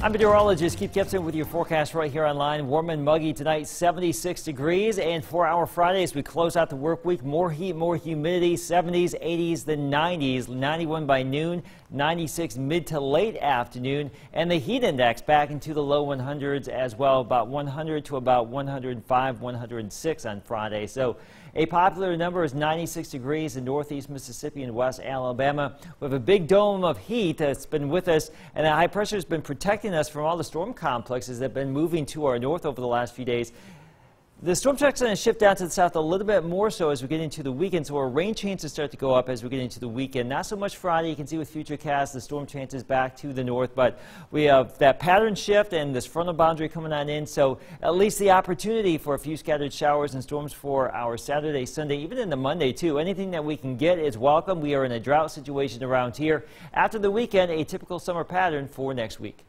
I'm meteorologist Keith Gibson with your forecast right here online. Warm and muggy tonight, 76 degrees. And for our Friday, as we close out the work week, more heat, more humidity, 70s, 80s, then 90s. 91 by noon, 96 mid to late afternoon. And the heat index back into the low 100s as well, about 100 to about 105, 106 on Friday. So a popular number is 96 degrees in northeast Mississippi and west Alabama. We have a big dome of heat that's been with us, and that high pressure has been us from all the storm complexes that have been moving to our north over the last few days. The storm track's going to shift down to the south a little bit more so as we get into the weekend, so our rain chances start to go up as we get into the weekend. Not so much Friday. You can see with Futurecast the storm chances back to the north, but we have that pattern shift and this frontal boundary coming on in, so at least the opportunity for a few scattered showers and storms for our Saturday, Sunday, even into Monday too. Anything that we can get is welcome. We are in a drought situation around here. After the weekend, a typical summer pattern for next week.